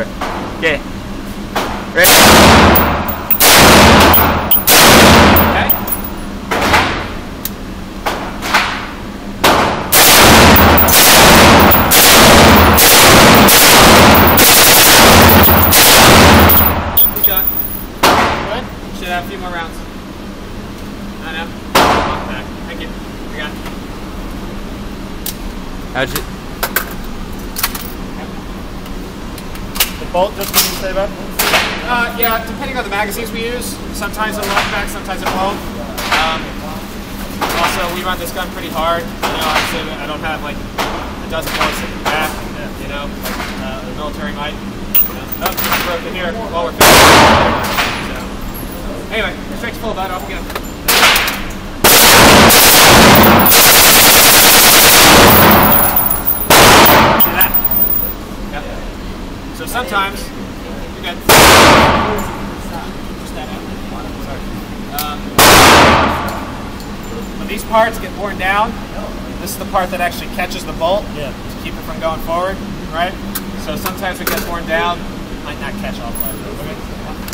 Okay. Ready? Okay. He's done. Good. Should have a few more rounds. I know. Thank you. I got it. How'd you? Just what you say about? Uh, yeah, depending on the magazines we use, sometimes it'll lock back, sometimes it won't. Um, also, we run this gun pretty hard. You know, I don't have like a dozen bullets in the back. You know, like uh, the military might. You know, oh, broken here while we're filming. So, anyway, to full about off again. So sometimes you got. Push that out. Sorry. Um, when these parts get worn down, this is the part that actually catches the bolt Yeah. to keep it from going forward, right? So sometimes it gets worn down, might not catch all the way. Okay. Thank you.